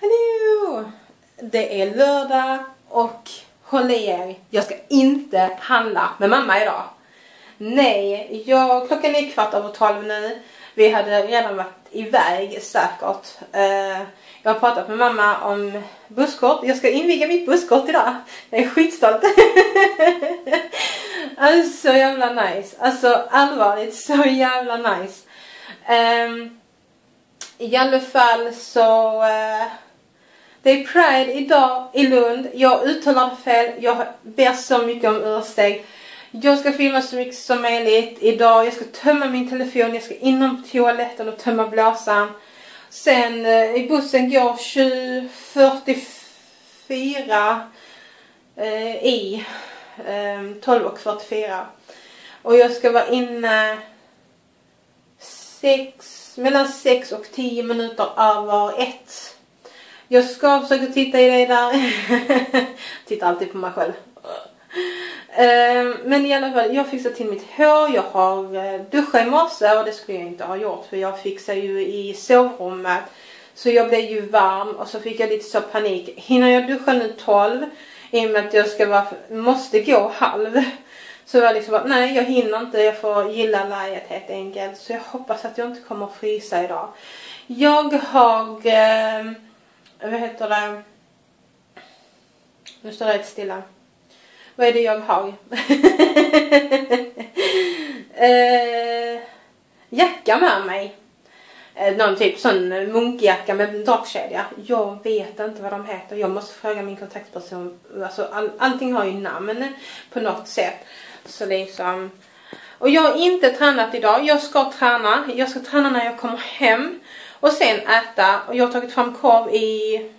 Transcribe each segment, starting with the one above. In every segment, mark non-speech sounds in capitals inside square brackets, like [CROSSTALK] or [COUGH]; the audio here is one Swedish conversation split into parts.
Hallå! Det är lördag och håll i er, jag ska inte handla med mamma idag. Nej, jag, klockan är kvart över tolv nu. Vi hade redan varit iväg säkert. Eh, jag har pratat med mamma om busskort. Jag ska inviga mitt busskort idag. Jag är skitstolt. [LAUGHS] alltså jävla nice. Alltså allvarligt så jävla nice. Um, I alla fall så uh, det är Pride idag i Lund. Jag uttalar det fel. Jag ber så mycket om ursäkt. Jag ska filma så mycket som möjligt idag. Jag ska tömma min telefon. Jag ska inom toaletten och tömma blåsan. Sen eh, i bussen går 20.44 eh, i eh, 12.44. Och jag ska vara inne 6, mellan 6 och 10 minuter över 1. Jag ska försöka titta i det där. [LAUGHS] Tittar alltid på mig själv. Ehm, men i alla fall, jag fixar till mitt hår. Jag har eh, duschat i morse och det skulle jag inte ha gjort för jag fixar ju i sovrummet. Så jag blev ju varm och så fick jag lite så panik. Hinner jag duscha nu 12? I och med att jag ska vara, måste gå halv. Så jag liksom bara, nej jag hinner inte, jag får gilla läget helt enkelt. Så jag hoppas att jag inte kommer att frysa idag. Jag har, eh, vad heter det? Nu står det helt stilla. Vad är det jag har? [LAUGHS] eh, jacka med mig. Eh, någon typ sån munkjacka med dragkedja. Jag vet inte vad de heter. Jag måste fråga min kontaktperson. Alltså all, allting har ju namn på något sätt. Så liksom. Och jag har inte tränat idag. Jag ska träna. Jag ska träna när jag kommer hem. Och sen äta. Och jag har tagit fram korv i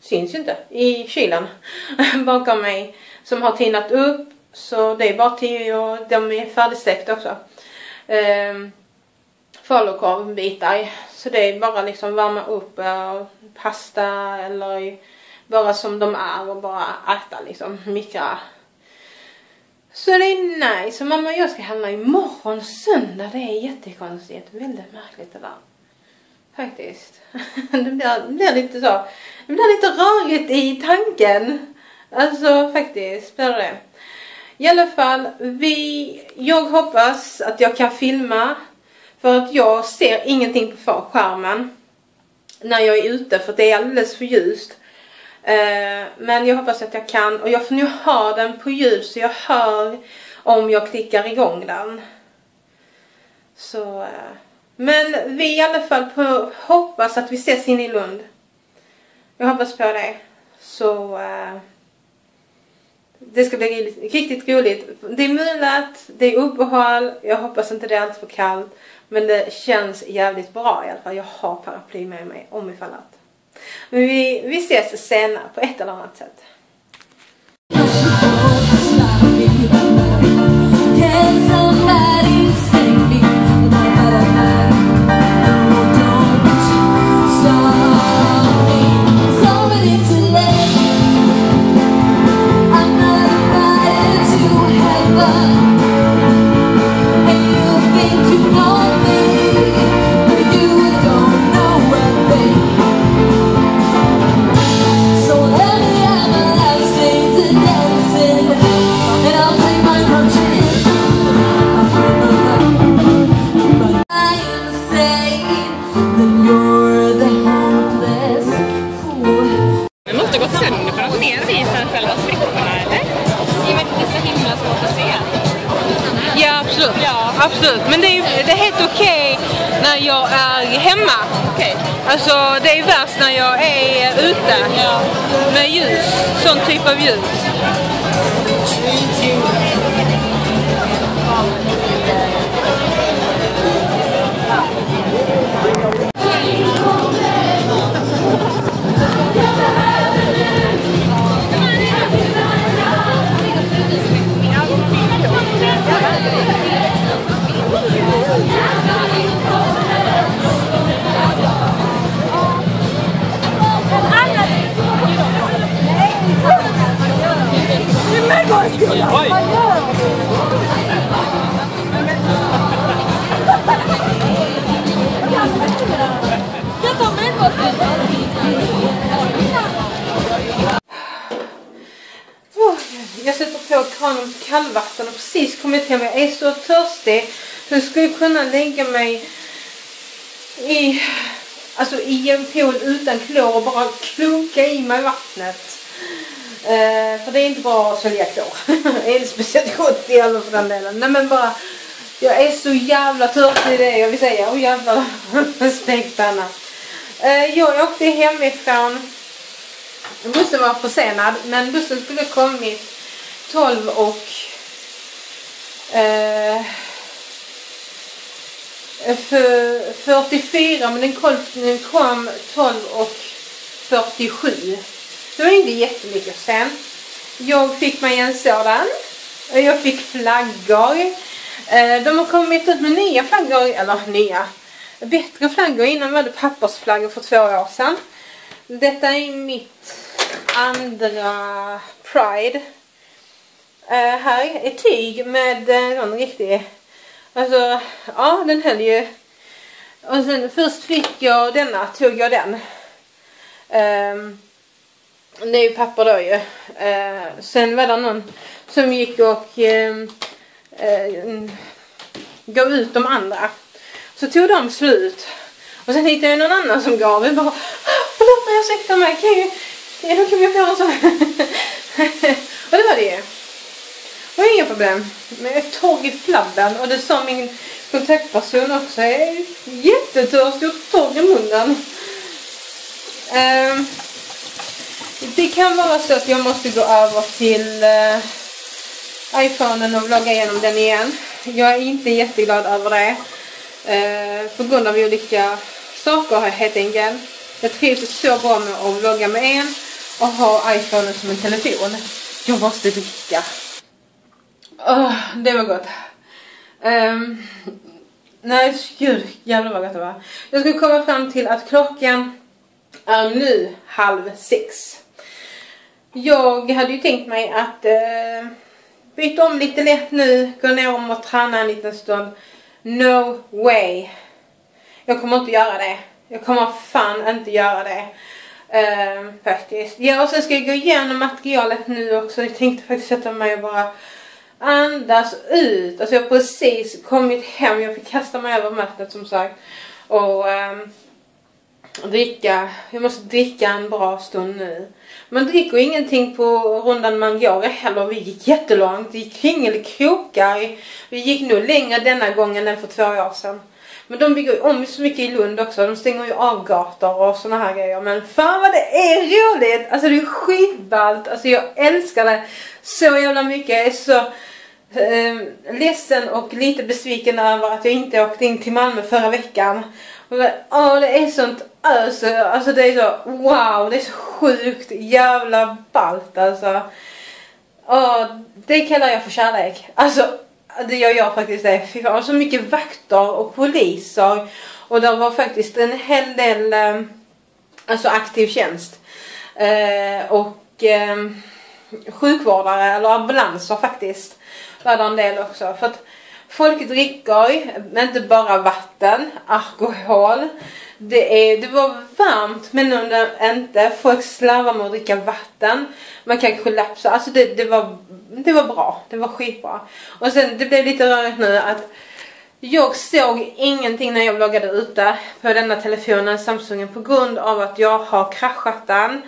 syns ju inte i kylen [LAUGHS] bakom mig som har tinat upp så det är bara till och de är färdigstekta också. Ehm, falukorvbitar så det är bara liksom värma upp eh, pasta eller bara som de är och bara äta liksom mikra. Så det är nice. Mamma mamma jag ska handla imorgon söndag. Det är jättekonstigt. Väldigt märkligt det där. Faktiskt. [LAUGHS] det, blir, det blir lite så. Det blir lite rörigt i tanken. Alltså faktiskt, blir det. I alla fall, vi, jag hoppas att jag kan filma. För att jag ser ingenting på skärmen. När jag är ute för det är alldeles för ljust. Eh, men jag hoppas att jag kan. Och jag får nu ha den på ljud så jag hör om jag klickar igång den. Så... Eh, men vi i alla fall på, hoppas att vi ses in i Lund. Jag hoppas på det. Så uh, det ska bli riktigt roligt. Det är mulet, det är uppehåll. Jag hoppas inte det är alltför kallt. Men det känns jävligt bra i alla fall. Jag har paraply med mig om ifall att. Men vi, vi ses senare på ett eller annat sätt. Absolut. Men det är, det är helt okej okay när jag är hemma. Okay. Alltså det är värst när jag är ute ja. med ljus, sån typ av ljus. Kallvatten och precis kommit hem. Jag är så törstig. Så jag skulle kunna lägga mig i, alltså i en pool utan klor och bara klunka i mig vattnet. Eh, för det är inte bra att svälja klor. [LAUGHS] det är inte speciellt gott i alla för den delen. Nej men bara, jag är så jävla törstig i det jag vill säga. Och jävla [LAUGHS] stekpanna. Eh, jag åkte hemifrån. Bussen var försenad men bussen skulle kommit 12 och eh, för 44 men den kom, den kom 12 och 47. Det var inte jättemycket sen. Jag fick mig en sådan. Jag fick flaggor. Eh, de har kommit ut med nya flaggor, eller nya, bättre flaggor. Innan var det pappersflaggor för två år sedan. Detta är mitt andra Pride eh, här är tyg med eh, någon riktig, alltså ja den höll ju. Och sen först fick jag denna, tog jag den. Eh, det är ju papper då ju. Eh, sen var det någon som gick och ehm, eh, gav ut de andra. Så tog de slut. Och sen hittade jag någon annan som gav. Jag bara, förlåt ursäkta mig, kan jag, då kan jag få en sån. [LAUGHS] och det var det ju. Jag har inga problem. Men jag är torr i flabben och det sa min kontaktperson också. Jag är jättetörstig och torr i munnen. Um, det kan vara så att jag måste gå över till uh, iPhonen och vlogga igenom den igen. Jag är inte jätteglad över det. Uh, på grund av olika saker helt enkelt. Jag trivs så bra med att vlogga med en och ha iPhonen som en telefon. Jag måste dricka. Oh, det var gott. Um, nej, gud jävlar vad gott det var. Jag skulle komma fram till att klockan är nu halv sex. Jag hade ju tänkt mig att uh, byta om lite lätt nu, gå ner och träna en liten stund. No way. Jag kommer inte göra det. Jag kommer fan inte göra det. Uh, faktiskt. Ja, och sen ska jag gå igenom materialet nu också. Jag tänkte faktiskt sätta mig och bara andas ut. Alltså jag har precis kommit hem. Jag fick kasta mig över mötet som sagt. Och um, dricka. Jag måste dricka en bra stund nu. Man dricker ingenting på rundan man går heller. Vi gick jättelångt. Vi gick kringelkrokar. Vi gick nog längre denna gången än för två år sedan. Men de bygger ju om så mycket i Lund också. De stänger ju av gator och såna här grejer. Men fan vad det är roligt! Alltså det är skitballt. Alltså jag älskar det så jävla mycket. Jag är så eh, ledsen och lite besviken över att jag inte åkte in till Malmö förra veckan. Och det, åh, det är sånt ös. Alltså det är så wow. Det är så sjukt jävla ballt alltså. Åh, det kallar jag för kärlek. Alltså det gör jag faktiskt det. Fy fan, så mycket vakter och poliser. Och det var faktiskt en hel del eh, alltså aktiv tjänst. Eh, och eh, sjukvårdare eller ambulanser faktiskt uppträda en del också. För att folk dricker inte bara vatten, alkohol. Det, är, det var varmt men inte. Folk slarvar med att dricka vatten. Man kan kollapsa. Alltså det, det, var, det var bra. Det var skitbra. Och sen det blev lite rörigt nu att jag såg ingenting när jag vloggade ute på denna telefonen, Samsungen, på grund av att jag har kraschat den.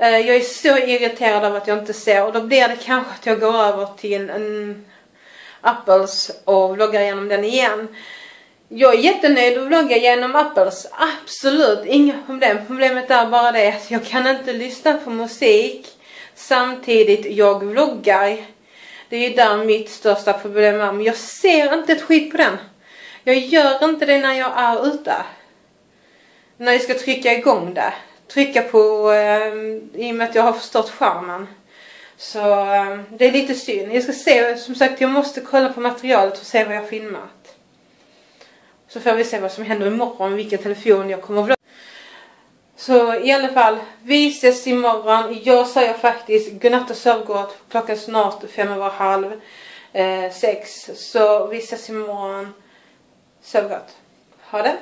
Eh, jag är så irriterad av att jag inte ser och då blir det kanske att jag går över till en Apples och vloggar igenom den igen. Jag är jättenöjd att vlogga genom Apples. Absolut, inga problem. Problemet är bara det att jag kan inte lyssna på musik samtidigt jag vloggar. Det är ju där mitt största problem är. Men jag ser inte ett skit på den. Jag gör inte det när jag är ute. När jag ska trycka igång det. Trycka på, eh, i och med att jag har förstått skärmen. Så eh, det är lite synd. Jag ska se, som sagt jag måste kolla på materialet och se vad jag filmat. Så får vi se vad som händer imorgon, vilken telefon jag kommer att vlogga. Så i alla fall, vi ses imorgon. Jag säger faktiskt godnatt och sov gott. Klockan är snart fem över halv eh, sex. Så vi ses imorgon. Sov gott. Ha det.